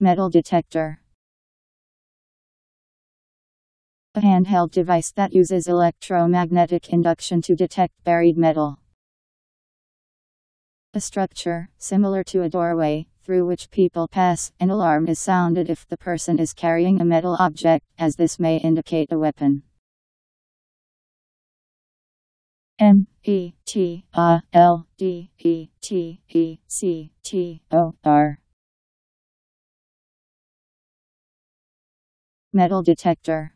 Metal detector. A handheld device that uses electromagnetic induction to detect buried metal. A structure, similar to a doorway, through which people pass. An alarm is sounded if the person is carrying a metal object, as this may indicate a weapon. M E T A L D E T E C T O R Metal detector